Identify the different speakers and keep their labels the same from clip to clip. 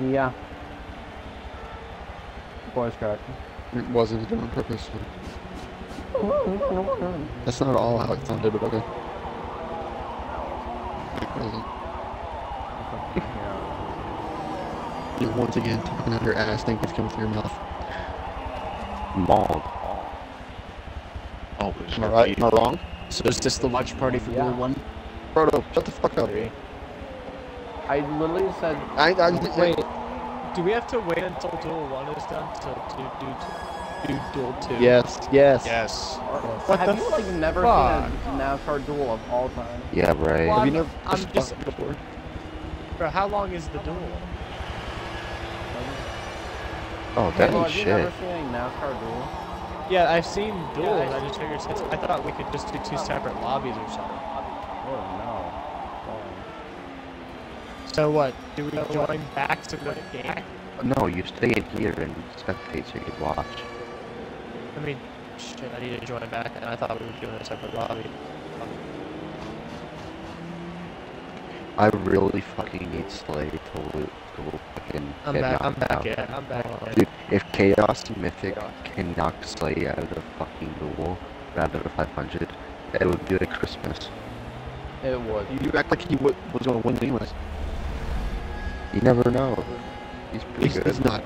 Speaker 1: Yeah. Voice crack.
Speaker 2: It wasn't done on purpose. That's not at all how it sounded, but okay. It wasn't. You're once again talking out your ass, think it's coming through your mouth.
Speaker 3: Mauled.
Speaker 4: Oh,
Speaker 2: Am I right? Am I wrong?
Speaker 4: So is this the watch party for
Speaker 1: Yeah.
Speaker 4: Duel 1?
Speaker 2: Frodo, shut the fuck up.
Speaker 1: I literally said.
Speaker 2: I, I,
Speaker 5: Wait, do we have to wait until Duel 1 is done to do, do, do Duel 2?
Speaker 2: Yes, yes.
Speaker 4: Yes.
Speaker 5: What
Speaker 1: have
Speaker 5: the
Speaker 1: you like never
Speaker 5: fuck?
Speaker 1: seen a NASCAR duel of all time?
Speaker 3: Yeah, right.
Speaker 5: Well,
Speaker 2: Have you
Speaker 5: I'm-
Speaker 2: never
Speaker 5: I'm
Speaker 2: just
Speaker 5: just-
Speaker 2: before?
Speaker 5: Bro, how long is the duel?
Speaker 3: Oh, that
Speaker 1: Well,
Speaker 3: ain't
Speaker 1: have you never
Speaker 3: shit.
Speaker 1: seen a NASCAR duel?
Speaker 5: Yeah, I've seen duels. I just figured since I thought we could just do two separate lobbies or something.
Speaker 1: Oh no.
Speaker 5: So what? Do we join back to the game?
Speaker 3: No, you stay in here and spectate so you can watch.
Speaker 5: I mean, shit, I need to join back, and I thought we were doing a separate lobby.
Speaker 3: I really fucking need Slay to loot to fucking
Speaker 5: I'm
Speaker 3: get
Speaker 5: back. I'm back.
Speaker 3: out.
Speaker 5: Yeah, I'm back. in.
Speaker 3: Dude, if Chaos and Mythic can knock Slay out of the fucking duel rather than 500, it would be like Christmas.
Speaker 1: It would.
Speaker 2: You act like he w- was going to win anyways.
Speaker 3: You never know. He's pretty
Speaker 2: He's,
Speaker 3: good.
Speaker 2: he's not.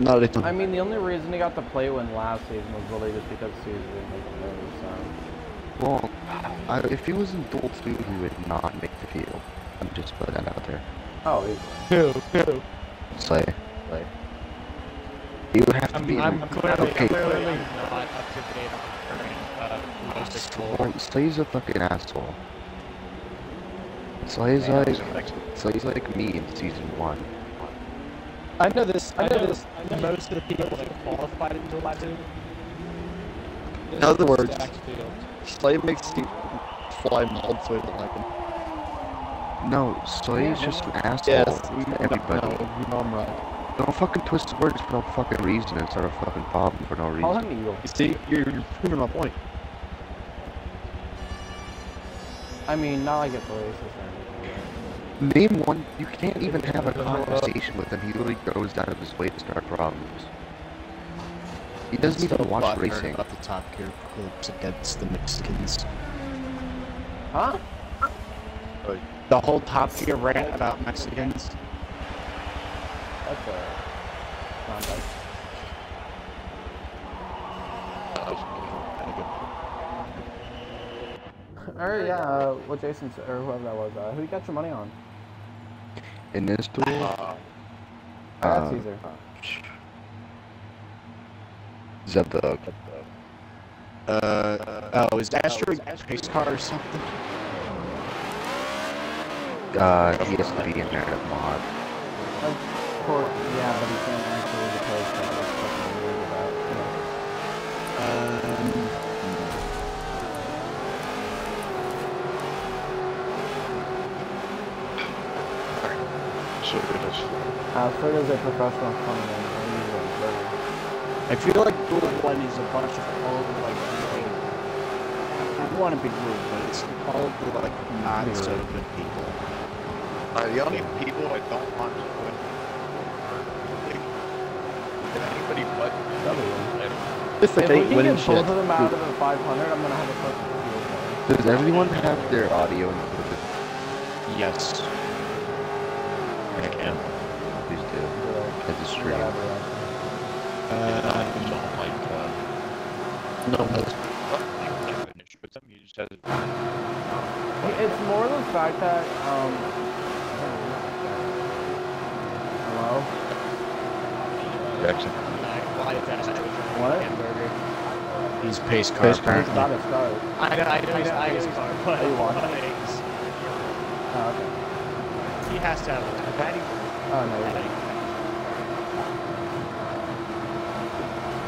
Speaker 2: Not at a
Speaker 1: I
Speaker 2: time.
Speaker 1: mean, the only reason he got the play win last season was really just because Caesar didn't make the move, so.
Speaker 3: Well, I, if he was in duel 2, he would not make the field. I'm just putting that out there.
Speaker 1: Oh, he,
Speaker 5: Who? Who?
Speaker 3: Slay. Slay. He would have to
Speaker 5: I'm,
Speaker 3: be.
Speaker 5: I'm clearly,
Speaker 3: okay.
Speaker 5: clearly not up to date on current uh,
Speaker 3: Slay's a fucking asshole. Slay's like, Slay's like me in season one.
Speaker 5: I know this. I know this. Most of the people that qualified in Duel 2.
Speaker 2: In other words,
Speaker 5: Stacked field.
Speaker 2: Slay makes you fly mild, so he doesn't like him.
Speaker 3: No, Slay's just an asshole
Speaker 2: Yes,
Speaker 3: to everybody.
Speaker 2: No, you know I'm right.
Speaker 3: Don't fucking twist the words for no fucking reason and start a fucking problem for no reason.
Speaker 1: him Eagle.
Speaker 2: You see, you're, you're proving my point.
Speaker 1: I mean, not like it's racist or anything.
Speaker 3: Name one, you can't even have a conversation with him. He literally goes out of his way to start problems. He doesn't even watch racing.
Speaker 4: Up the top gear clips against the Mexicans.
Speaker 1: Huh?
Speaker 4: The whole top gear rant about Mexicans.
Speaker 1: That's a context. Or yeah, uh, what Jason or whoever that was, uh, who you got your money on?
Speaker 3: In this duel,
Speaker 1: got
Speaker 3: uh,
Speaker 1: Caesar.
Speaker 3: Zebug.
Speaker 4: Uh, oh, is Asteroid pace car or something?
Speaker 3: Uh, he has to be in there mod.
Speaker 1: Of course, yeah, but he can't actually replace that. That's fucking weird about, you know.
Speaker 4: Um,
Speaker 2: Sure it is.
Speaker 1: Uh, Fredo's a professional cameraman. and he's a burger.
Speaker 4: I feel like Duel 1 is a bunch of all the like, like I don't want to be rude, but it's all the like not so good people.
Speaker 6: Uh, the only people I don't want to win are anybody but
Speaker 2: If
Speaker 1: If
Speaker 2: they
Speaker 1: we can
Speaker 2: winning
Speaker 1: get
Speaker 2: shit.
Speaker 1: both of them out of the 500, I'm gonna have a fucking field day.
Speaker 3: Does everyone have their audio included?
Speaker 4: Yes.
Speaker 3: I can. Please do. As a stream.
Speaker 4: Uh,
Speaker 6: don't like uh,
Speaker 4: no, no.
Speaker 6: nothing finish with them. He just has
Speaker 1: It's more the fact that, um... Hello?
Speaker 6: Jackson.
Speaker 5: Why is that such a
Speaker 1: What?
Speaker 5: hamburger?
Speaker 4: He's pace car
Speaker 1: It's
Speaker 4: apparently.
Speaker 1: about to start.
Speaker 5: I know, I know he's I his car, but
Speaker 1: Are you watching?
Speaker 5: but he's-
Speaker 1: Oh, okay.
Speaker 5: he has to have a patty.
Speaker 1: Oh, no, you're right.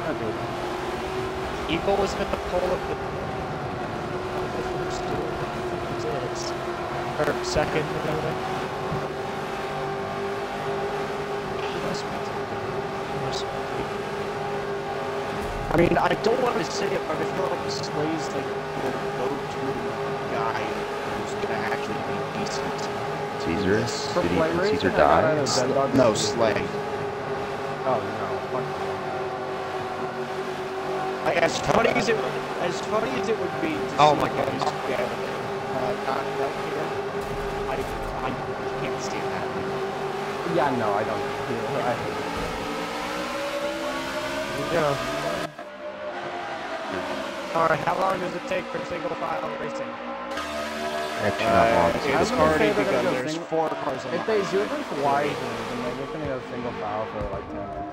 Speaker 1: Okay.
Speaker 5: Eagle was at the pole of the. the first is? Or second, anyway. He must be. He must be.
Speaker 4: I mean, I don't want to say it, but I feel like Slay's like the go-to guy who's gonna actually be decent
Speaker 3: Caesar? Did, he, did Caesar die?
Speaker 4: No. Slay.
Speaker 1: Oh no, fuck
Speaker 4: Like, as funny as it as funny as it would be to
Speaker 5: Oh my God.
Speaker 4: guys together, uh, not right here, I, I can't stand that.
Speaker 1: that. Yeah, no, I don't. I it.
Speaker 5: Yeah. Alright, how long does it take for single file racing?
Speaker 3: Actually, not long.
Speaker 4: Uh,
Speaker 3: It's
Speaker 4: it's
Speaker 1: I was gonna
Speaker 4: already
Speaker 1: say
Speaker 4: begun. There's
Speaker 1: single-
Speaker 4: four cars on
Speaker 1: If
Speaker 4: the
Speaker 1: they
Speaker 4: highway.
Speaker 1: do this wisely, then they're just gonna go single file for like 10 minutes.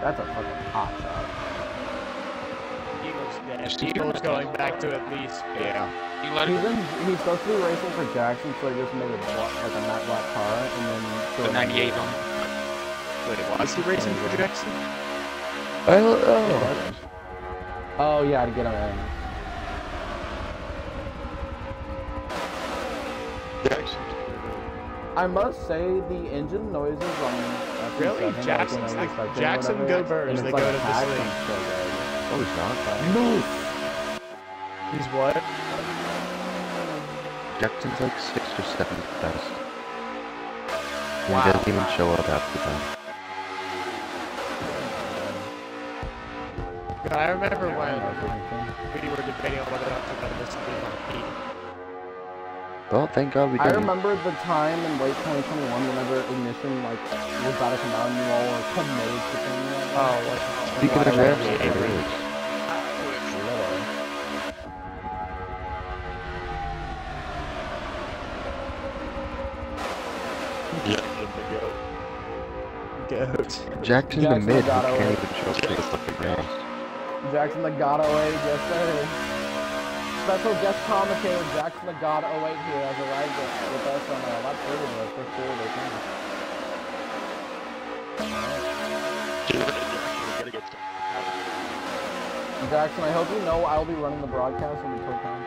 Speaker 1: That's a fucking hot shot.
Speaker 5: Eagles dead.
Speaker 6: Just keep
Speaker 5: going back to at least.
Speaker 4: Yeah.
Speaker 6: You let
Speaker 1: He's in, he's supposed to be racing for Jackson, so they just made a bla- like a matte black car, and then throw
Speaker 6: the 98 on.
Speaker 4: Wait, why is he racing for Jackson?
Speaker 3: Well, oh.
Speaker 1: Oh yeah, to get him in. I must say the engine noises on F7,
Speaker 5: Really? Jackson's
Speaker 1: I
Speaker 5: the-
Speaker 1: was expecting or
Speaker 5: Jackson
Speaker 1: whatever,
Speaker 5: go birds, they
Speaker 1: like
Speaker 5: go to the sleep.
Speaker 1: I'm so good.
Speaker 3: Oh, he's not.
Speaker 1: Moose.
Speaker 5: He's what?
Speaker 3: Jackson's like sixth or seventh best. And
Speaker 5: Wow.
Speaker 3: he doesn't even show up half the time.
Speaker 5: I remember when we were debating on whether or not to go to this thing on.
Speaker 3: Well, thank God we
Speaker 1: I
Speaker 3: didn't.
Speaker 1: remember the time in late 2021 whenever Ignition like was about to come out and you all were committed to thing.
Speaker 5: Oh, what?
Speaker 3: Speaking of
Speaker 1: Why
Speaker 3: maps,
Speaker 1: would
Speaker 3: there
Speaker 1: you-
Speaker 3: is.
Speaker 1: Literally.
Speaker 5: Goat.
Speaker 3: Jackson the
Speaker 1: Jackson
Speaker 3: mid, who
Speaker 1: got
Speaker 3: can't
Speaker 1: away.
Speaker 3: even show up to the fucking race.
Speaker 1: Jackson the God 08, yes sir. Special guest commentator Jackson the God 08 here has arrived with with us on a lap 30 of the first tour of the team. Jackson, I hope you know I'll be running the broadcast when you take time.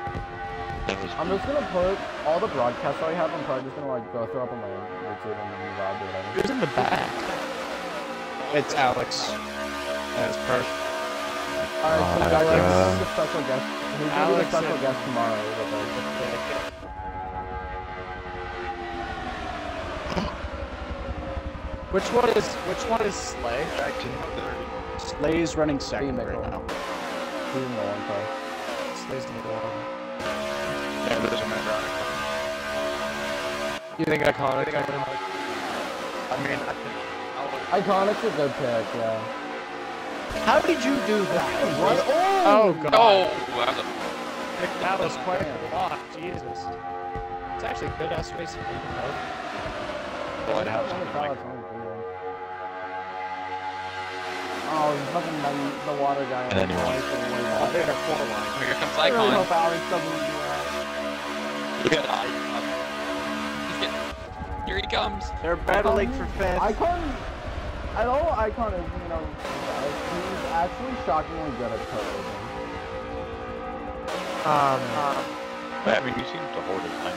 Speaker 1: I'm just gonna put all the broadcasts I have. I'm probably just gonna like go throw up on my YouTube and then Rob or whatever.
Speaker 5: Who's in the back? It's Alex. That's perfect.
Speaker 1: Alright, so
Speaker 3: Uh,
Speaker 1: Jackson,
Speaker 3: uh,
Speaker 1: who's the special guest? Who's gonna be the special guest tomorrow with us?
Speaker 5: Which one is which one is Slay?
Speaker 6: Back to 30.
Speaker 4: Slay's running second right now.
Speaker 1: Who's in the one car?
Speaker 5: Slay's number one.
Speaker 6: Yeah, it doesn't matter.
Speaker 5: You think iconic?
Speaker 6: I mean, I think I'll
Speaker 1: Iconic's a good pick, yeah.
Speaker 4: How did you do that?
Speaker 1: What?
Speaker 5: Oh god.
Speaker 6: Oh, that was a
Speaker 5: That was quite a lot. Jesus. It's actually good ass racing. you know?
Speaker 6: well, I'd have
Speaker 1: Only
Speaker 6: something
Speaker 1: car,
Speaker 6: like
Speaker 1: it's only three of them. Oh, the fucking the, the water guy.
Speaker 6: And then you want-
Speaker 4: Oh, they got four lines.
Speaker 6: Here comes
Speaker 1: I really
Speaker 6: Icon.
Speaker 1: hope Alex doesn't do that.
Speaker 6: Look at Icon. Here he comes.
Speaker 4: They're battling for fifth.
Speaker 1: Icon, I know Icon is, you know, he's actually shockingly good at code.
Speaker 5: Um,
Speaker 6: But, I mean, he seems to hold his line.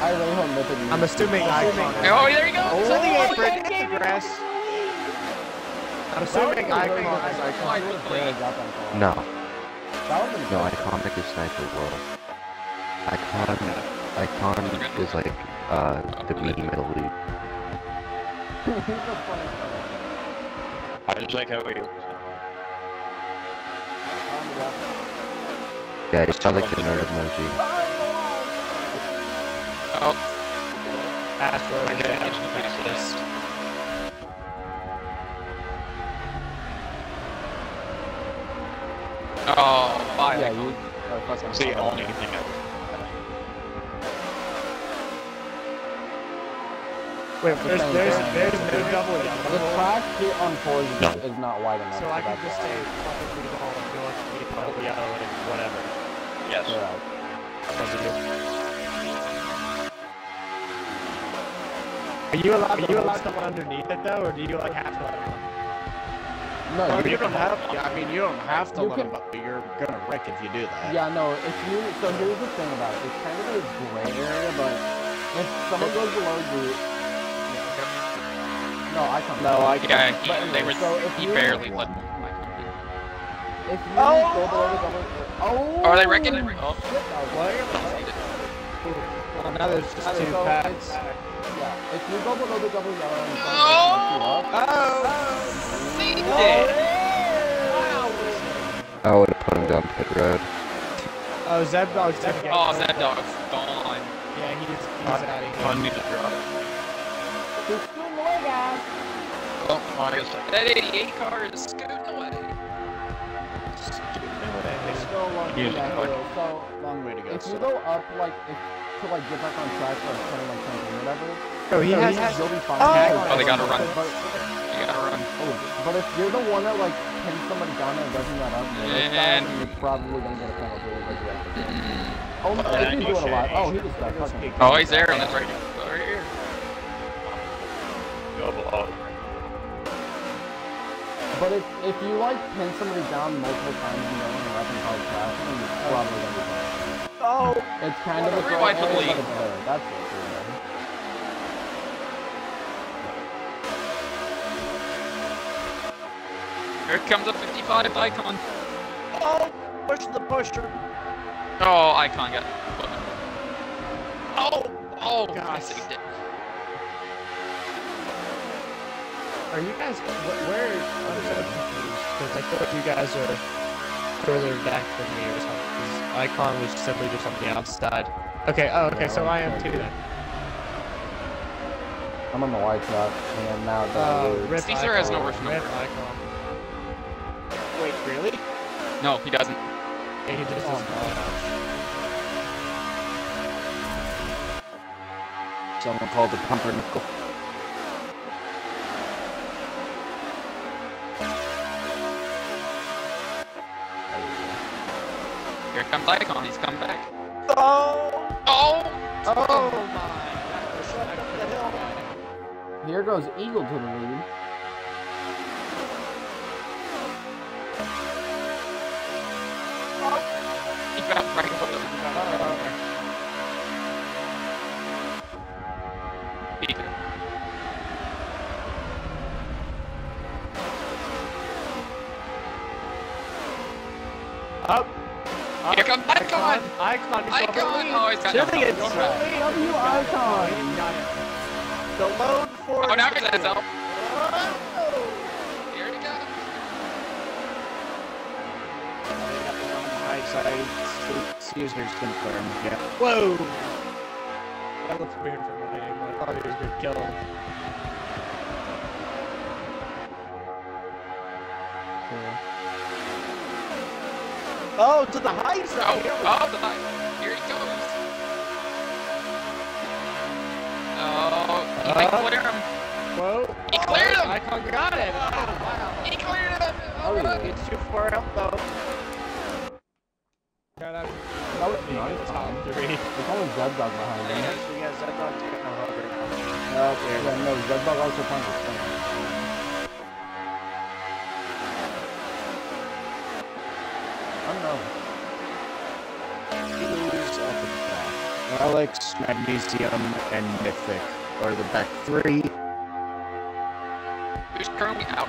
Speaker 1: I really hope Mythic
Speaker 5: I'm assuming icon.
Speaker 6: Oh, there he goes.
Speaker 1: Oh,
Speaker 4: Send the
Speaker 1: yeah,
Speaker 4: apron
Speaker 1: yeah,
Speaker 4: the grass.
Speaker 5: I'm assuming
Speaker 1: That would've been
Speaker 5: icon
Speaker 1: really
Speaker 5: is icon.
Speaker 6: Icon.
Speaker 1: He would've barely got that call.
Speaker 3: No,
Speaker 1: That would've been
Speaker 3: no,
Speaker 1: good.
Speaker 3: Iconic is Sniper World. Icon, Icon is like, uh, the B middle league.
Speaker 1: He's a funny guy.
Speaker 6: I just like how he
Speaker 3: Yeah, it's not like the nerd emoji.
Speaker 6: Oh,
Speaker 5: Astro.
Speaker 6: my god,
Speaker 5: yeah.
Speaker 6: he's the. Oh, bye.
Speaker 1: Yeah, you. Uh, fucking
Speaker 6: It's the only thing I
Speaker 5: Wait, there's
Speaker 1: same
Speaker 5: there's
Speaker 1: thing.
Speaker 5: there's no double
Speaker 1: The
Speaker 5: yellow.
Speaker 1: track here on fours is,
Speaker 6: No.
Speaker 1: is not wide enough.
Speaker 5: So I can
Speaker 1: that's
Speaker 5: just
Speaker 1: why.
Speaker 5: say fucking free ball and go with free double yellow and whatever.
Speaker 6: Yes.
Speaker 1: Yeah.
Speaker 5: Are you allowed? Are you allowed to run underneath it though, or do you like have to? Let?
Speaker 1: No,
Speaker 4: Oh,
Speaker 1: you
Speaker 4: you don't have. Yeah, I mean, you don't have to
Speaker 1: You
Speaker 4: let
Speaker 1: can-
Speaker 4: him up, but you're gonna wreck if you do that.
Speaker 1: Yeah, no, if you, so here's the thing about it, it's kind of a gray area, but if someone goes below you, no, I can't.
Speaker 4: No, I
Speaker 6: Yeah, he,
Speaker 1: anyway,
Speaker 6: they were,
Speaker 1: so
Speaker 6: he barely let Icon
Speaker 1: If you oh! go below the double, oh!
Speaker 6: Are they oh!
Speaker 1: wrecking?
Speaker 6: Oh.
Speaker 1: that
Speaker 5: What? Oh, now there's just two
Speaker 1: so
Speaker 5: packs.
Speaker 1: Yeah, if you go below the double yellow and
Speaker 6: Oh!
Speaker 1: oh!
Speaker 6: See it!
Speaker 3: I would have put him down pit road.
Speaker 5: Oh, Zeb Dog's gonna
Speaker 6: Oh,
Speaker 5: killed.
Speaker 6: that dog's gone.
Speaker 5: Yeah, he's, he's out of
Speaker 6: I
Speaker 5: here.
Speaker 6: need to drop.
Speaker 1: Just scooting away, guys.
Speaker 6: Oh, I guess that 88 car is scooting away.
Speaker 4: It's still a long,
Speaker 6: Yeah.
Speaker 1: Yeah, it is. So,
Speaker 4: long way to go.
Speaker 1: if you go up, like, if, to, like, get back on track for turning, like, something, whatever,
Speaker 5: Oh, he
Speaker 1: so
Speaker 5: has.
Speaker 1: you'll be fine.
Speaker 5: Oh!
Speaker 6: Oh, they gotta run.
Speaker 1: But,
Speaker 6: You gotta run.
Speaker 1: oh, but if you're the one that, like, pins somebody down and doesn't that up,
Speaker 6: And-
Speaker 1: then you're probably gonna get a penalty, like, yeah.
Speaker 6: Mm.
Speaker 1: Oh, no,
Speaker 4: Yeah,
Speaker 1: if he's
Speaker 4: you
Speaker 1: doing a lot. Oh, he just got fucking...
Speaker 6: Oh, he's there on his right. Over here.
Speaker 1: But if, if you, like, pin somebody down multiple times and no one weapon called crash, then you're probably gonna be fine.
Speaker 4: Oh!
Speaker 1: It's kind of a threat
Speaker 6: Rewind to
Speaker 1: area,
Speaker 6: bleed.
Speaker 1: but it's there. That's it, really.
Speaker 6: Here comes a 55 icon.
Speaker 4: Oh! Push the pusher!
Speaker 6: Oh, icon got. Oh, oh, I
Speaker 4: Gosh.
Speaker 6: saved it.
Speaker 5: Are you guys? wh- Where? I'm so confused because I feel like you guys are further back than me or something. 'cause Icon was simply just on the outside. Okay. Oh, okay. So I am too then.
Speaker 1: I'm on the white top, and now the
Speaker 5: Uh,
Speaker 1: blue.
Speaker 5: rip
Speaker 6: Caesar has no
Speaker 5: icon,
Speaker 6: roof
Speaker 5: rip
Speaker 6: number.
Speaker 5: icon.
Speaker 4: Wait, really?
Speaker 6: No, he doesn't.
Speaker 5: Yeah, he just doesn't know.
Speaker 4: Someone called the pumpernickel.
Speaker 6: Here comes icon. He's come back.
Speaker 4: Oh!
Speaker 6: Oh,
Speaker 4: Oh my! Shut up the hill.
Speaker 1: Here goes Eagle to the
Speaker 4: High side. Caesar's confirmed. Yeah.
Speaker 5: Whoa. That looks weird from my angle. I thought he was gonna kill him.
Speaker 4: Oh, to the high
Speaker 6: Oh,
Speaker 4: side. Here we
Speaker 6: oh, the high. Here he goes. Oh, he might
Speaker 5: Uh,
Speaker 6: clear him.
Speaker 5: Whoa.
Speaker 6: He cleared him.
Speaker 5: Icon got it.
Speaker 6: He cleared him.
Speaker 1: Oh, yeah.
Speaker 4: It's too far out though.
Speaker 5: Got out.
Speaker 1: That was nice,
Speaker 5: Top
Speaker 1: Tom.
Speaker 5: three.
Speaker 1: Only Zed Dog behind him.
Speaker 4: Yeah, so yeah, Zedog taking a hug right now. Okay.
Speaker 1: Yeah, no, Zed Dog also punches. I don't know.
Speaker 4: Who's at the top? Alex, Magnesium, and Mythic are the back three.
Speaker 6: Who's currently out?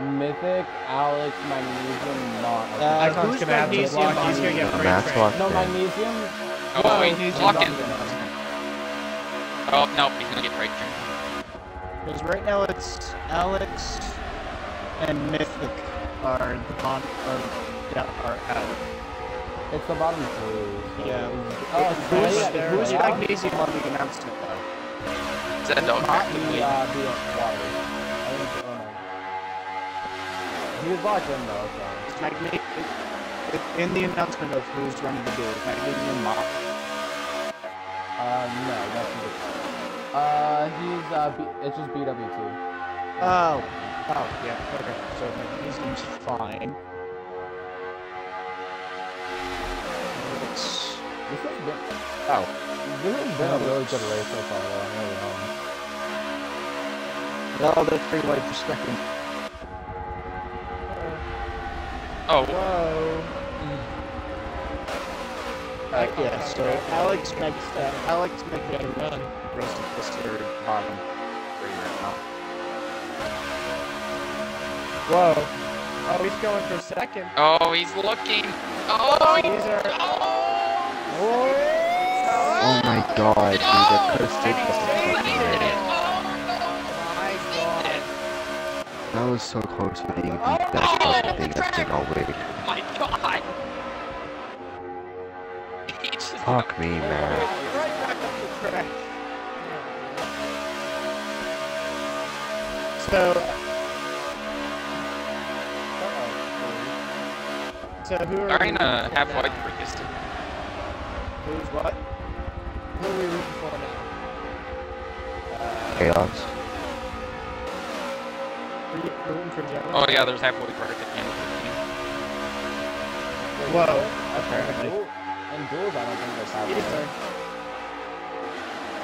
Speaker 1: Mythic, Alex, Magnesium, not.
Speaker 4: Uh,
Speaker 5: Icon's
Speaker 4: who's
Speaker 5: gonna have to
Speaker 4: Magnesium
Speaker 5: block. He's gonna
Speaker 4: you?
Speaker 5: get
Speaker 3: Uh, Matt's locked
Speaker 1: no. Magnesium.
Speaker 6: Oh,
Speaker 1: Well,
Speaker 6: he's
Speaker 1: Magnesium's
Speaker 6: blocking.
Speaker 1: on
Speaker 6: Oh, no, he's gonna get right train.
Speaker 4: Because right now it's Alex and Mythic are the con are, yeah, are out.
Speaker 1: It's the bottom three.
Speaker 4: Yeah.
Speaker 1: Oh,
Speaker 4: Who's,
Speaker 1: yeah, yeah,
Speaker 4: who's
Speaker 1: yeah.
Speaker 4: Magnesium on the announcement though?
Speaker 6: Zed dog
Speaker 1: Not
Speaker 6: back
Speaker 1: the,
Speaker 6: the
Speaker 1: uh, the water. I think, no. He was locked in though, so.
Speaker 4: Is Magne- it- in the announcement of who's running the duel, Magnesium Mop.
Speaker 1: Uh, no, that's the. Uh, he's, uh, B- it's just BW2.
Speaker 4: Oh. Oh, yeah, okay. So Magnesium's fine. It's...
Speaker 1: This has been,
Speaker 4: Oh.
Speaker 1: this has been a really good race so far, though, I'm really honest.
Speaker 4: Well, they're three wide for second.
Speaker 6: Oh,
Speaker 5: Whoa.
Speaker 4: Uh, yeah, so Alex Mag uh, Alex Magnesium run rest of this third bottom three right now.
Speaker 5: Whoa. Oh, he's going for second.
Speaker 6: oh, he's looking. Oh, he-
Speaker 5: Caesar.
Speaker 6: oh,
Speaker 3: Oh my god, dude, that could have saved us the fucking race. That was so close to being the best fucking thing I've seen all week.
Speaker 6: Oh my god!
Speaker 3: Fuck me, man.
Speaker 4: Right back up the track.
Speaker 5: So. So who are
Speaker 6: Darn
Speaker 5: we
Speaker 6: uh,
Speaker 5: rooting for
Speaker 6: half
Speaker 5: now?
Speaker 6: white for Houston.
Speaker 4: Who's what?
Speaker 5: Who are we rooting for now?
Speaker 3: Chaos.
Speaker 6: Oh yeah, there's half white for Houston.
Speaker 5: Whoa.
Speaker 1: Apparently. And duels, I don't think there's that
Speaker 5: Caesar.
Speaker 1: many.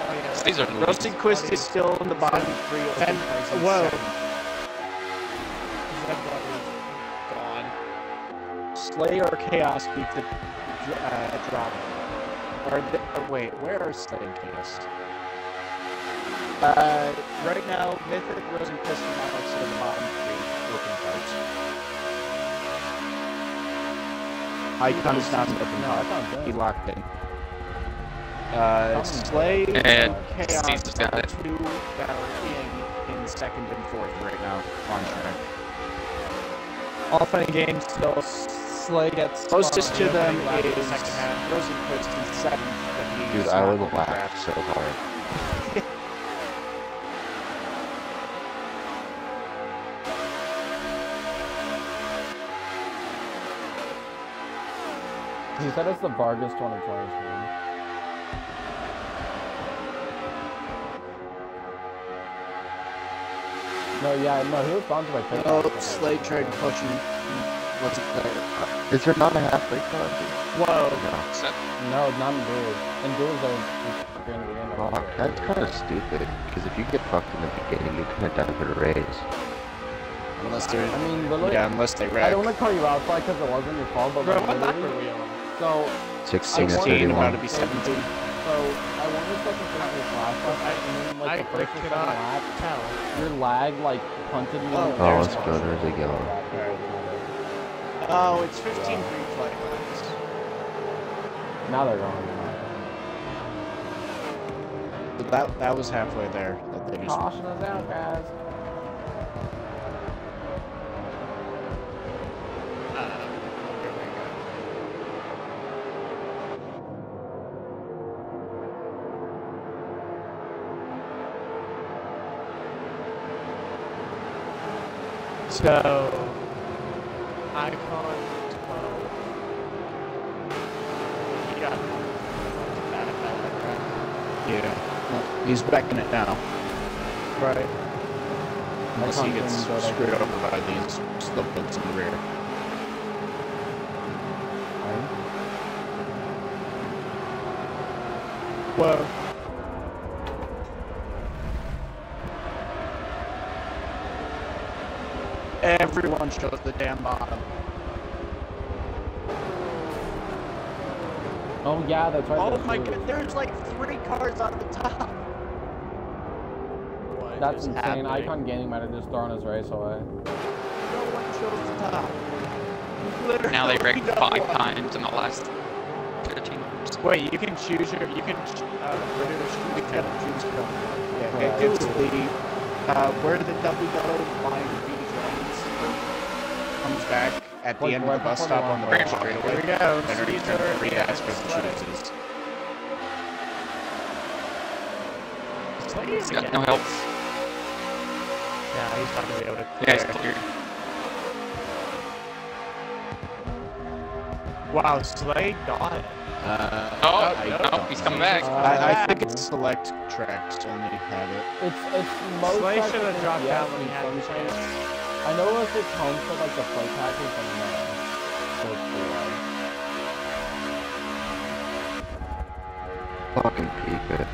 Speaker 5: Oh, yeah.
Speaker 4: Rusty Quist is still in the bottom three.
Speaker 5: And-
Speaker 4: open places.
Speaker 5: whoa. Zed gone.
Speaker 4: Slay or Chaos beat the uh, drop. Or, the, or wait, where are Slay and Chaos? Uh, right now, Mythic, Rosenquist, and Alex are the bottom three open cards. Icon is not an open
Speaker 1: No.
Speaker 4: He locked in. Uh, Slay
Speaker 6: And
Speaker 4: and Chaos
Speaker 6: Caesar's got
Speaker 4: are
Speaker 6: it.
Speaker 4: two that are in, in second and fourth right now on track.
Speaker 5: All fun and games till Slay gets
Speaker 4: Closest to them
Speaker 5: Nobody left in
Speaker 4: is
Speaker 5: the second half.
Speaker 4: Rosenquist in seventh,
Speaker 3: Dude, I would laugh so hard.
Speaker 1: He said it's the Vargas 2020 stream. No, yeah, no, he was sponsored by TikTok.
Speaker 4: Oh, Slay tried pushing. What's it there?
Speaker 3: Is there not a halfway card?
Speaker 5: Whoa.
Speaker 3: No.
Speaker 1: No, not in duels. In duels, they're just going to the end. of
Speaker 3: Fuck,
Speaker 1: it.
Speaker 3: that's kind of stupid. Because if you get fucked in the beginning, you kind of die for the raise.
Speaker 4: Unless they're.
Speaker 1: I mean, literally,
Speaker 4: Yeah, unless they
Speaker 1: I don't want to call you out, probably because it wasn't your fault, but
Speaker 5: Bro,
Speaker 1: like,
Speaker 5: what lap
Speaker 1: literally-
Speaker 5: are we on?
Speaker 1: So,
Speaker 3: 16 to
Speaker 4: 16, about to be 17.
Speaker 1: so I won your second finish this last lap, and then like
Speaker 5: I,
Speaker 1: the
Speaker 5: I
Speaker 1: first or second
Speaker 5: cannot
Speaker 1: lap,
Speaker 5: tell.
Speaker 1: your lag like punted me.
Speaker 4: Oh,
Speaker 3: Oh,
Speaker 1: first
Speaker 3: let's
Speaker 1: lap.
Speaker 3: go, there's a yellow.
Speaker 4: Oh, it's 15 free flight laps.
Speaker 1: Now they're going.
Speaker 4: But that that was halfway there. That they just.
Speaker 1: Caution us out, guys.
Speaker 5: So, Icon 12. He got bad at
Speaker 4: Yeah. Well, he's backing it now.
Speaker 5: right? Right.
Speaker 4: Unless he gets
Speaker 1: even go that
Speaker 4: screwed over by these slowpokes in the rear.
Speaker 5: Whoa.
Speaker 4: Everyone shows the damn bottom.
Speaker 1: Oh yeah, that's right.
Speaker 4: Oh
Speaker 1: there's
Speaker 4: my
Speaker 1: two.
Speaker 4: god, there's like three cars on the top.
Speaker 5: What
Speaker 1: That's
Speaker 5: is
Speaker 1: insane.
Speaker 5: happening?
Speaker 1: Icon Gaming might have just thrown his race away.
Speaker 4: No one shows the top. Literally
Speaker 6: now they wrecked
Speaker 4: no
Speaker 6: five
Speaker 4: one.
Speaker 6: times in the last 13 laps.
Speaker 5: Wait, you can choose your. You can. ch- Uh, where do
Speaker 4: We
Speaker 5: the
Speaker 4: can choose from. Yeah,
Speaker 1: Right.
Speaker 4: it gets the uh, where did the W go? Line B lanes. Comes back at the end of the bus stop on the
Speaker 1: line.
Speaker 4: right straight
Speaker 5: Here we go.
Speaker 4: And then
Speaker 5: Caesar
Speaker 4: return three
Speaker 5: and
Speaker 4: aspect
Speaker 5: Slay.
Speaker 4: chooses.
Speaker 5: Slay
Speaker 6: He's
Speaker 5: is
Speaker 6: got no help.
Speaker 5: Yeah, he's not gonna be able to.
Speaker 6: Yeah, he's
Speaker 5: clear.
Speaker 6: cleared.
Speaker 5: Wow, Slay got it.
Speaker 4: Uh,
Speaker 6: Oh,
Speaker 4: I
Speaker 6: no,
Speaker 4: don't
Speaker 6: he's coming back.
Speaker 4: I, I think it's select tracks only have it.
Speaker 1: It's it's most
Speaker 5: Slay should have dropped
Speaker 1: yes,
Speaker 5: out when he had
Speaker 1: some
Speaker 5: the
Speaker 1: chance.
Speaker 5: Chance.
Speaker 1: I know if it's home for like the play package, then no. So it's cool.
Speaker 3: Fucking peak it.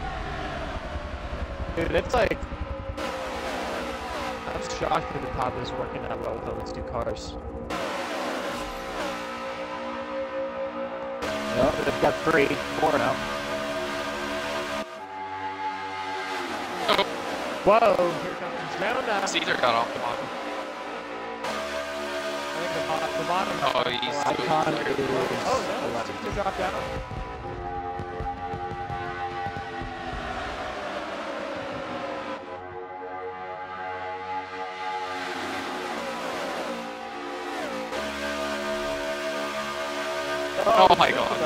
Speaker 5: Dude, it's like. I'm shocked that the top is working that well with all these two cars.
Speaker 4: Yep, they've got three, four now.
Speaker 5: Whoa, here comes Jonah.
Speaker 6: Caesar got off the bottom
Speaker 5: uh, the bottom
Speaker 6: oh, he's
Speaker 4: icon is
Speaker 5: oh, no, 11. drop down.
Speaker 6: Oh, my god.
Speaker 4: Oh,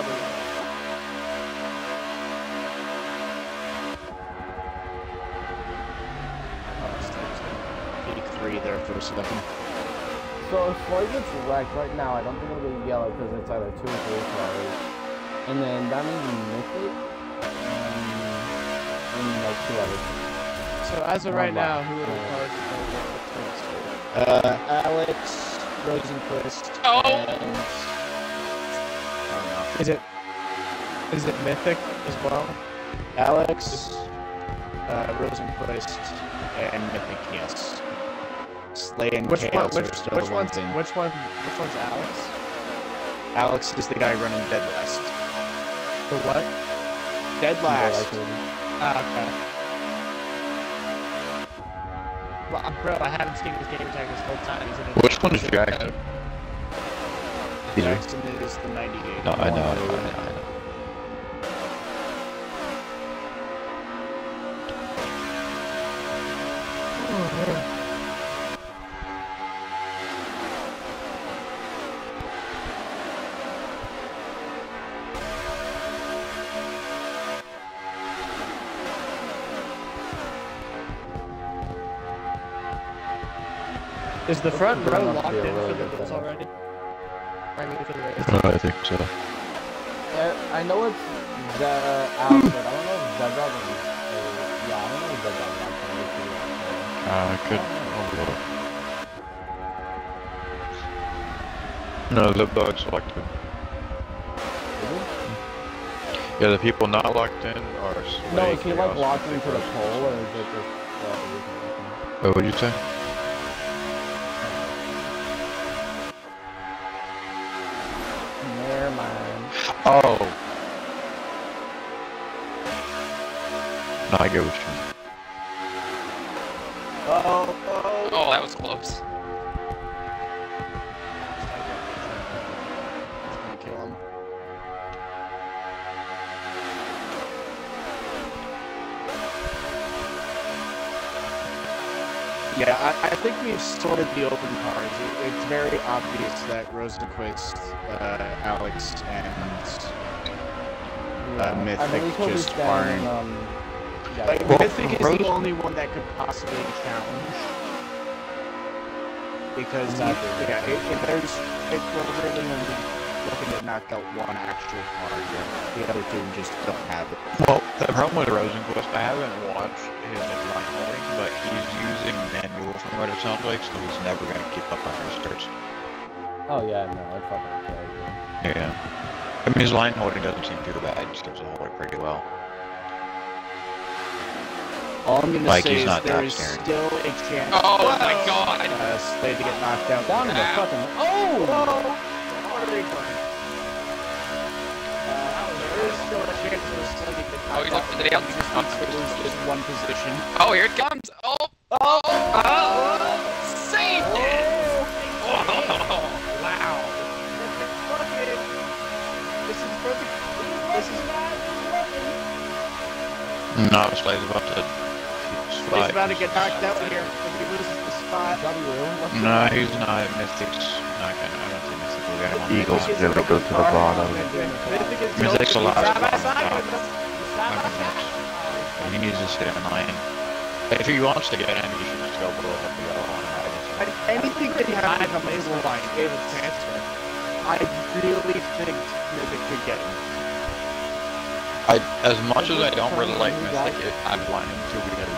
Speaker 4: there for a second.
Speaker 1: So if Floyd gets wrecked right now, I don't think it'll be yellow because it's either two or three cars. And then that means Mythic and, and like two others.
Speaker 5: So as of
Speaker 1: Not
Speaker 5: right now, who are the
Speaker 1: Yeah.
Speaker 5: cars that are
Speaker 4: Uh, Alex, Rosenquist,
Speaker 6: Oh!
Speaker 4: and... I don't know.
Speaker 5: Is it is it mythic as well?
Speaker 4: Alex, uh, Rosenquist, and Mythic, yes. Slay and
Speaker 5: Which one? Which
Speaker 4: are still
Speaker 5: which
Speaker 4: the one
Speaker 5: one's
Speaker 4: thing.
Speaker 5: which one? Which one's Alex?
Speaker 4: Alex is the guy running Dead Last.
Speaker 5: The what?
Speaker 4: Dead Last.
Speaker 1: like, um,
Speaker 5: Ah, okay. Well, bro, I haven't seen this game tag this whole time. He's in
Speaker 2: Which one is
Speaker 5: he's
Speaker 2: Jackson?
Speaker 5: code.
Speaker 2: He's a-
Speaker 4: Jackson is the 98.
Speaker 2: No, I know, I know,
Speaker 4: one.
Speaker 2: I know,
Speaker 5: Is the front row locked in for the
Speaker 1: good
Speaker 5: already? I mean, for the race.
Speaker 2: I think so.
Speaker 1: I, I know it's the uh, Alex, but I don't know if Zedrog is. Uh, yeah, I don't know if Zedrog is actually uh,
Speaker 2: Uh, I could. I'll. No, the bug's locked in. Yeah, the people not locked in are.
Speaker 1: No,
Speaker 2: Slay,
Speaker 1: is he like locked into the pole, or is it just for other?
Speaker 2: Oh, what'd you say? Oh. No, I get what you mean.
Speaker 4: Think we've sorted the open cards. It, it's very obvious that Rosenquist, uh, Alex, and
Speaker 1: Yeah, I
Speaker 4: Mythic
Speaker 1: believe he'll
Speaker 4: just
Speaker 1: standing,
Speaker 4: aren't-
Speaker 1: Um, yeah,
Speaker 4: like,
Speaker 2: Well,
Speaker 4: Mythic is
Speaker 2: Rose-
Speaker 4: the only one that could possibly challenge. Because
Speaker 1: Exactly.
Speaker 4: yeah, it, it, there's it, we're really only looking to knock out one actual card. Yeah. The other two just don't have it.
Speaker 2: Well, the problem with Rosenquist, I haven't watched his line but he's using manual from what it sounds like, so he's never gonna keep up on his starts.
Speaker 1: Oh yeah, no, it's fucking crazy.
Speaker 2: Yeah. I mean, his line holding doesn't seem too bad. He seems to hold it pretty well.
Speaker 4: All I'm gonna
Speaker 2: Like,
Speaker 4: say
Speaker 2: he's
Speaker 4: is
Speaker 2: not
Speaker 4: there
Speaker 2: top
Speaker 4: is
Speaker 2: staring.
Speaker 4: still a chance.
Speaker 6: Oh
Speaker 4: for,
Speaker 6: my god.
Speaker 4: Uh, Slade to get knocked out.
Speaker 1: Down in the fucking. Oh!
Speaker 4: Uh, there is still a chance for Slade to get knocked
Speaker 6: Oh, he looked
Speaker 4: out.
Speaker 6: to the
Speaker 4: He just needs to lose just one position.
Speaker 6: Oh, here it comes. Oh. Oh. oh. Saved it. Oh. Wow.
Speaker 4: This is perfect. This is
Speaker 2: No, Slade's about to
Speaker 4: He's about to get knocked out here if he loses the spot.
Speaker 2: No, he's not. Mythic's not gonna. I don't think Mythic will get him on
Speaker 3: Eagles
Speaker 2: the
Speaker 3: gonna go to the bottom.
Speaker 2: Mythic's a lot
Speaker 4: Side by
Speaker 2: of
Speaker 4: side
Speaker 2: fun.
Speaker 4: with.
Speaker 2: He needs to stay in line. If he wants to get in, he should just go below the yellow line.
Speaker 4: And Anything that happens on this line is a transfer. I really think that it could get him.
Speaker 2: I, as much as I don't really like Mythic, it, I want him to because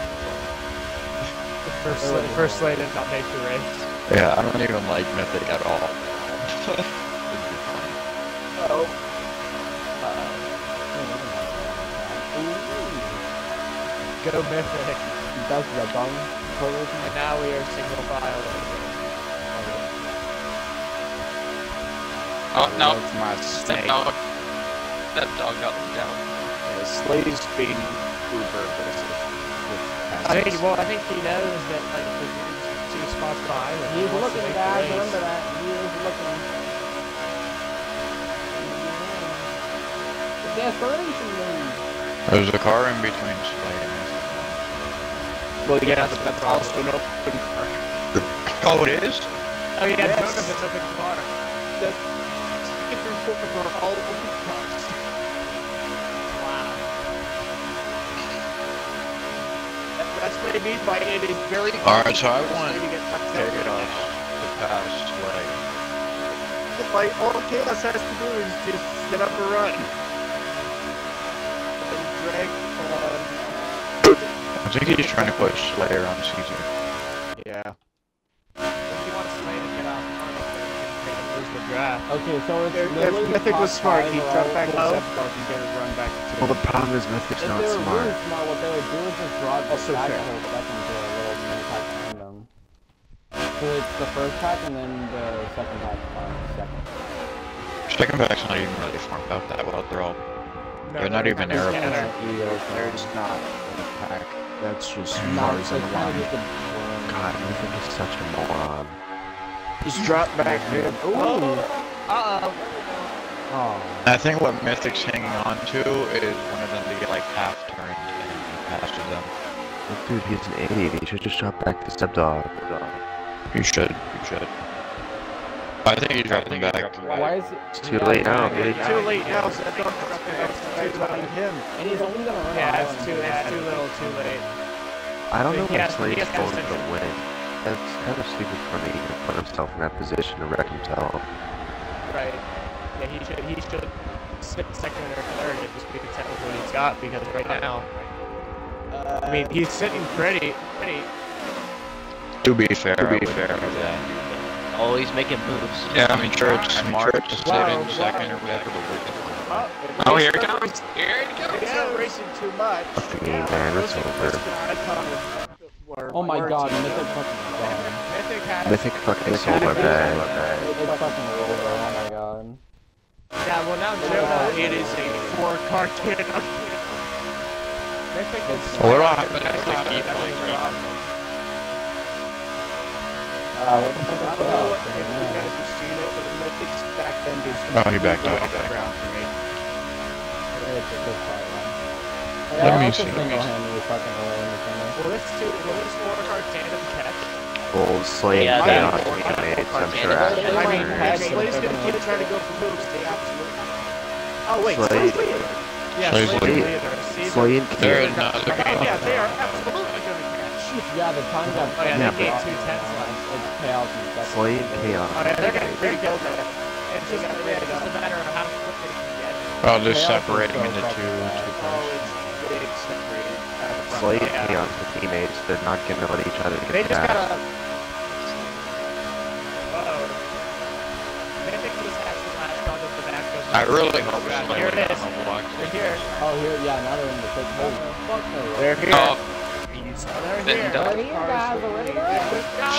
Speaker 5: First, sla- first slate did not make the race.
Speaker 2: yeah, I don't even like Mythic at all.
Speaker 4: Oh.
Speaker 5: Go mythic.
Speaker 1: That's the dong.
Speaker 5: And now we are single file.
Speaker 6: Oh, oh no.
Speaker 4: That's my
Speaker 6: Step
Speaker 4: snake.
Speaker 6: dog. Step dog got them down.
Speaker 4: Yeah, Slade's being uber aggressive.
Speaker 5: I think,
Speaker 4: passes.
Speaker 5: well, I think he knows that like the two spots behind him.
Speaker 1: He's
Speaker 5: He wants to
Speaker 1: looking, guys.
Speaker 5: race.
Speaker 1: Remember that. He is looking. The desperation lead.
Speaker 2: There's a car in between Slade and Mythic.
Speaker 4: Well, yeah, but that's also an open car.
Speaker 2: Oh, it is?
Speaker 5: Oh yeah,
Speaker 4: Yes.
Speaker 5: yes. it's open car.
Speaker 4: If you're for all of the cars. That- That's what I mean by it is very.
Speaker 2: Alright, so I want
Speaker 4: to get fucked up.
Speaker 2: Chaos to pass like
Speaker 4: Like all Chaos has to do is just get up and run.
Speaker 2: I think he's trying to put Slayer on Caesar.
Speaker 4: Yeah.
Speaker 5: He wants Slay to get off. Lose the draft.
Speaker 1: Okay, so it's
Speaker 4: If
Speaker 1: literally
Speaker 4: if Mythic was smart, he'd drop back to
Speaker 1: low.
Speaker 4: And get it run back
Speaker 3: Well, the problem is Mythic's
Speaker 1: If
Speaker 3: not
Speaker 1: they were
Speaker 3: smart.
Speaker 1: really smart, what they would do is just draw the
Speaker 4: Also fair.
Speaker 1: whole second to a little mini pack behind them. So it's the first pack and then the second pack on second.
Speaker 2: Second pack's not even really formed out that well. They're all they're not even
Speaker 5: There's
Speaker 2: Arab.
Speaker 4: They're just not in a pack. That's just Mars
Speaker 1: it's
Speaker 4: and the line.
Speaker 1: just a blend.
Speaker 3: God, Mythic is such a moron.
Speaker 4: Just drop back, man.
Speaker 1: Ooh. Oh.
Speaker 5: Uh-oh.
Speaker 1: Oh.
Speaker 2: I think what Mythic's hanging on to is one of them to get like half turned and he passes them.
Speaker 3: Dude, he's an idiot. He should just drop back to Subdog.
Speaker 2: You should. You should. I think he's dropping back.
Speaker 1: Why is it?
Speaker 3: It's too late now, dude.
Speaker 4: It's too late now, so don't drop it too behind him.
Speaker 1: And he's only gonna run
Speaker 5: Yeah,
Speaker 1: a
Speaker 5: it's too, it's too little, too late.
Speaker 3: I don't know
Speaker 5: He
Speaker 3: why
Speaker 5: has- he
Speaker 3: Slade's
Speaker 5: has to
Speaker 3: going
Speaker 5: have
Speaker 3: for the win. That's kind of stupid for me to put himself in that position to wreck himself.
Speaker 5: Right. Yeah, he should, he should sit second or third and just be content with what he's got because right now, I mean, he's sitting pretty, pretty.
Speaker 2: To be fair, to be fair, yeah.
Speaker 7: Always making moves.
Speaker 2: Yeah, I mean, sure, it's smart to sit
Speaker 1: Wow,
Speaker 2: in second or whatever, but
Speaker 6: Oh, here it comes. Here it comes.
Speaker 4: It's not racing too much.
Speaker 3: Fuck me, man, it's over.
Speaker 1: Oh my god, Mythic fucking gone.
Speaker 5: Mythic
Speaker 3: fucking sold our bag.
Speaker 1: It's fucking over, oh my god.
Speaker 5: Yeah, well now Jonah, it is a four car kid. Mythic is.
Speaker 2: Well, what about- Oh, he backed up.
Speaker 4: ground for me.
Speaker 1: It's a good fight, man.
Speaker 2: Let me see.
Speaker 1: single-handedly fucking rolling the finish.
Speaker 5: Will this two, will this four car tandem catch?
Speaker 3: Old Slade
Speaker 7: Yeah,
Speaker 3: Chaos
Speaker 7: yeah.
Speaker 3: teammates, I'm sure
Speaker 7: Yeah.
Speaker 3: after
Speaker 4: I mean,
Speaker 1: might
Speaker 3: this.
Speaker 1: have
Speaker 4: Slade's
Speaker 1: some
Speaker 4: gonna keep trying to go for moves. They absolutely. Oh wait,
Speaker 3: Slade.
Speaker 4: Slade's.
Speaker 5: Yeah,
Speaker 2: Slade's
Speaker 5: Slade's
Speaker 3: leading.
Speaker 5: leader.
Speaker 3: Slade and
Speaker 2: They're
Speaker 3: King.
Speaker 2: not.
Speaker 4: Oh yeah, they are absolutely gonna catch.
Speaker 1: Yeah, the time got
Speaker 5: Oh yeah,
Speaker 3: Yeah,
Speaker 5: they
Speaker 3: but-
Speaker 5: gave two tenths left.
Speaker 1: It's chaos and stuff.
Speaker 3: Slade and Chaos.
Speaker 5: Oh yeah, they're getting pretty
Speaker 4: killed that.
Speaker 5: It's just, yeah, it's just a matter of how quick they can get.
Speaker 2: I'll just uh,
Speaker 1: Chaos
Speaker 2: separate
Speaker 1: is
Speaker 2: them
Speaker 1: so
Speaker 2: into two.
Speaker 1: fucking bad.
Speaker 2: two
Speaker 4: Oh,
Speaker 2: cars.
Speaker 4: it's big separated. out of the front.
Speaker 3: Slade and
Speaker 5: Yeah.
Speaker 3: Chaos are teammates. They're not gonna let each other
Speaker 5: They
Speaker 3: get
Speaker 5: just
Speaker 3: past.
Speaker 5: gotta. Uh-oh. Mythic just has to latch onto the back
Speaker 2: I really hope
Speaker 5: Yeah,
Speaker 2: Slayer
Speaker 5: Here it is.
Speaker 2: on the block.
Speaker 5: They're here.
Speaker 1: Oh, here, yeah, now they're in the thick hole. Fuck no.
Speaker 4: They're here.
Speaker 6: Oh,
Speaker 5: They're here.
Speaker 6: done.
Speaker 1: We're here, guys, we're ready to go.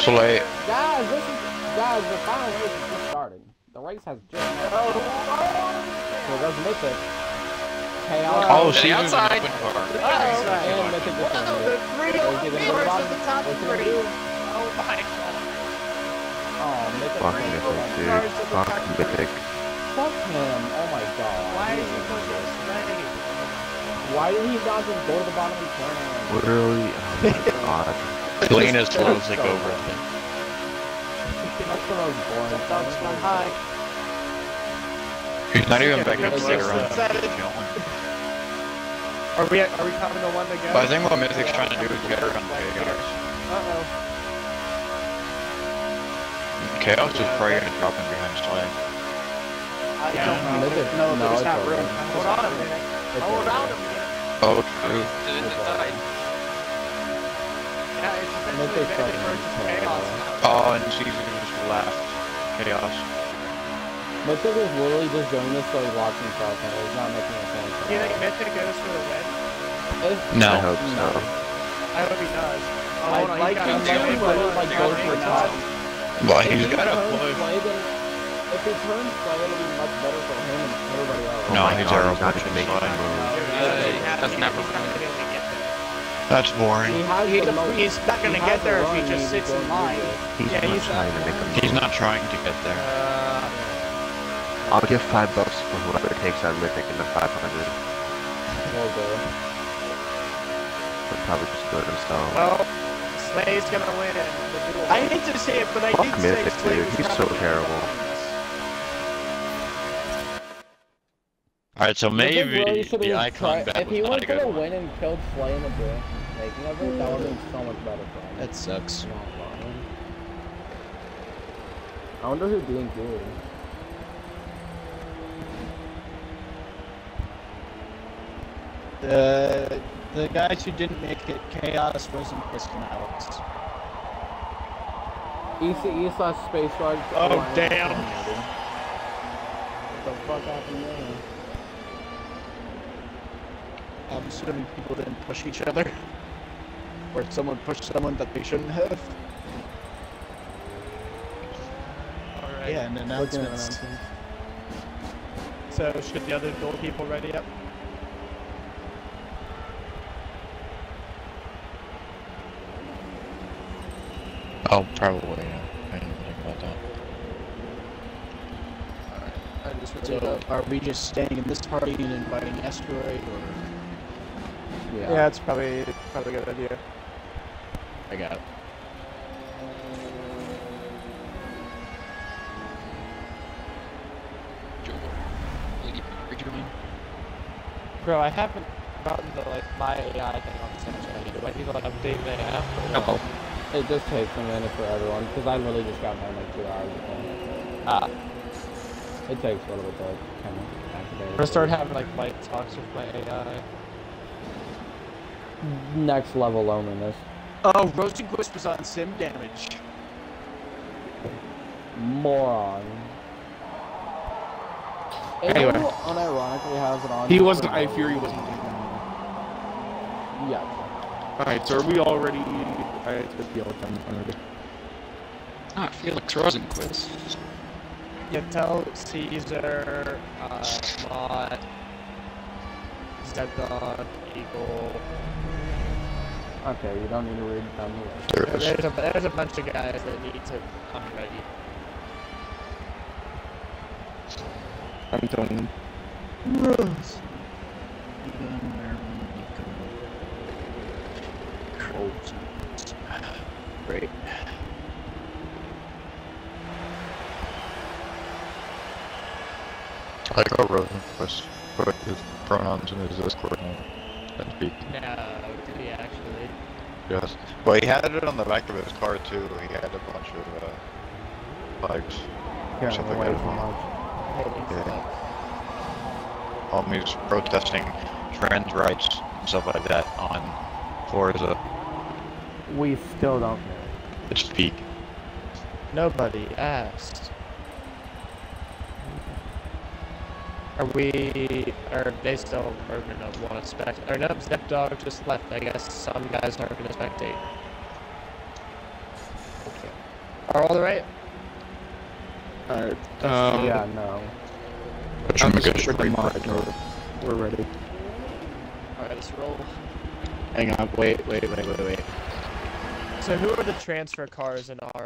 Speaker 2: Slay.
Speaker 1: Guys, this is, guys, the final race has just started. The race has just started. So there's Mythic. Chaos.
Speaker 2: Oh,
Speaker 6: To the
Speaker 2: Caesar's an
Speaker 6: outside.
Speaker 2: open car.
Speaker 1: and Mythic just
Speaker 4: Wow,
Speaker 1: won
Speaker 4: the three
Speaker 1: Are you gonna go
Speaker 4: leaders
Speaker 1: bottom?
Speaker 4: of the top
Speaker 1: What's he gonna
Speaker 4: three.
Speaker 5: Oh my god.
Speaker 1: Oh, Mythic.
Speaker 3: Fuck
Speaker 1: wins.
Speaker 3: Mythic, dude. Fuck Mythic.
Speaker 1: Fuck him. Oh my god.
Speaker 5: Why is he pushing Slade?
Speaker 1: Why did he not just go to the bottom and turn around?
Speaker 3: Literally, oh my god.
Speaker 2: Lena slows like over.
Speaker 1: That's the most boring
Speaker 4: Dogs
Speaker 1: thing.
Speaker 4: on high.
Speaker 2: He's not even back up later on.
Speaker 4: let's set it.
Speaker 5: Are we, are we coming to one to go?
Speaker 2: But I think what Mythic's trying to do is get her on Chaos.
Speaker 5: Uh-oh.
Speaker 2: Chaos is probably gonna drop in behind Slay.
Speaker 4: I
Speaker 5: Yeah.
Speaker 4: don't know. No,
Speaker 1: no,
Speaker 4: there's
Speaker 1: it's
Speaker 4: not
Speaker 1: over.
Speaker 4: room.
Speaker 5: Hold on a minute. Hold on a minute.
Speaker 2: Oh, true.
Speaker 6: to the side.
Speaker 5: Yeah, it's essentially
Speaker 1: Mythic
Speaker 5: Mythic
Speaker 1: fucking
Speaker 5: versus. Chaos.
Speaker 2: Oh, and Caesar just left. Chaos.
Speaker 1: Mythic is literally just doing this so he locks himself in. He's not making a sense.
Speaker 5: Do you think Mythic goes for the win?
Speaker 2: No.
Speaker 3: I hope so.
Speaker 5: I hope he does. Oh,
Speaker 1: I'd
Speaker 5: hold on,
Speaker 1: like him
Speaker 5: got
Speaker 1: to
Speaker 5: a
Speaker 1: do
Speaker 5: really
Speaker 1: like,
Speaker 5: one.
Speaker 1: go for
Speaker 5: got
Speaker 1: top.
Speaker 2: Well, he's got a
Speaker 1: turns
Speaker 2: push.
Speaker 1: If he turns Slay, it'll be much better for him and everybody else.
Speaker 2: No, oh
Speaker 3: my
Speaker 2: he's
Speaker 3: God,
Speaker 2: zero
Speaker 3: he's not gonna make
Speaker 2: Slay.
Speaker 3: it move.
Speaker 5: Yeah, he has-
Speaker 6: That's
Speaker 5: he-
Speaker 6: never
Speaker 5: he's not gonna be able to get there.
Speaker 2: That's boring.
Speaker 4: He- he's not gonna get there if he just sits in line.
Speaker 3: He's
Speaker 5: Yeah,
Speaker 3: not
Speaker 5: he's-
Speaker 3: trying to make a
Speaker 2: He's not trying to get there.
Speaker 5: Uh,
Speaker 3: I'll give five bucks for whoever takes out Mythic in the 500.
Speaker 1: Will do.
Speaker 3: He'll probably just do it himself.
Speaker 5: well, Slay's gonna win.
Speaker 4: I hate to say it, but I
Speaker 3: Fuck
Speaker 4: did say
Speaker 3: Mythic,
Speaker 4: Slade
Speaker 3: dude. He's so
Speaker 4: gonna
Speaker 3: terrible.
Speaker 2: Alright, so maybe
Speaker 1: Willie
Speaker 2: the icon
Speaker 1: tried- If he
Speaker 2: not
Speaker 1: was
Speaker 2: a
Speaker 1: gonna
Speaker 2: one.
Speaker 1: win and killed Slay in the direct making of it, that would've been so much better for him.
Speaker 4: That sucks.
Speaker 1: I wonder who DNQ is.
Speaker 4: The the guys who didn't make it, Chaos, Rosenquist, and Alex.
Speaker 1: ECE slash Space Guard.
Speaker 5: Oh, damn.
Speaker 1: What the fuck happened there?
Speaker 4: I'm assuming people didn't push each other. Or someone pushed someone that they shouldn't have.
Speaker 5: Alright.
Speaker 4: Yeah, and
Speaker 1: Looking at
Speaker 4: announcements.
Speaker 1: announcements.
Speaker 5: So should the other goal people ready up?
Speaker 2: Oh, probably, yeah. I didn't think about that.
Speaker 5: I just
Speaker 4: So, are we just staying in this party and inviting Asteroid, or
Speaker 1: Yeah.
Speaker 5: Yeah, it's probably probably a good idea.
Speaker 4: I got it.
Speaker 5: Bro, I haven't gotten the like my AI thing on Snapchat. Do I need to like update the app?
Speaker 6: Oh,
Speaker 1: It just takes a minute for everyone, because I literally just got mine like two hours ago.
Speaker 5: Ah,
Speaker 1: It takes a little bit to kind of activate.
Speaker 5: I'm gonna start having like light talks with my AI.
Speaker 1: Next level loneliness.
Speaker 4: Oh, Rosenquist was on sim damage.
Speaker 1: Moron.
Speaker 4: Anyway.
Speaker 1: April unironically has it on.
Speaker 8: He wasn't. I fear he wasn't doing that.
Speaker 1: Yeah.
Speaker 8: All right. So are we all ready? All right. Let's be all done already.
Speaker 6: not Felix Rosenquist.
Speaker 5: Yeah, tell Caesar, uh, Mod, Zedon, Eagle.
Speaker 1: Okay, you don't need to read down the list.
Speaker 2: There is.
Speaker 5: There's a there's a bunch of guys that need to come ready.
Speaker 8: I'm telling him.
Speaker 4: Great.
Speaker 2: I like how Rosenquist put his pronouns in his Discord name and speak.
Speaker 5: No, did he actually?
Speaker 2: Yes. Well, he had it on the back of his car too. He had a bunch of uh, flags.
Speaker 1: Caring
Speaker 2: Something
Speaker 1: way
Speaker 2: like
Speaker 1: too
Speaker 2: that.
Speaker 1: much.
Speaker 2: Yeah. Homies protesting trans rights and stuff like that on Forza.
Speaker 1: We still don't know.
Speaker 2: It's peak.
Speaker 5: Nobody asked. Are we? Are they still are gonna want to spect? Or no, Step Dog just left. I guess some guys aren't gonna spectate. Are all right?
Speaker 8: All right. Um,
Speaker 1: yeah, no.
Speaker 2: Which
Speaker 8: I'm
Speaker 2: I'm
Speaker 8: just
Speaker 2: good.
Speaker 8: ready. We're, we're ready.
Speaker 5: All right, let's roll.
Speaker 4: Hang on. Wait. Wait. Wait. Wait. Wait.
Speaker 5: So who are the transfer cars in our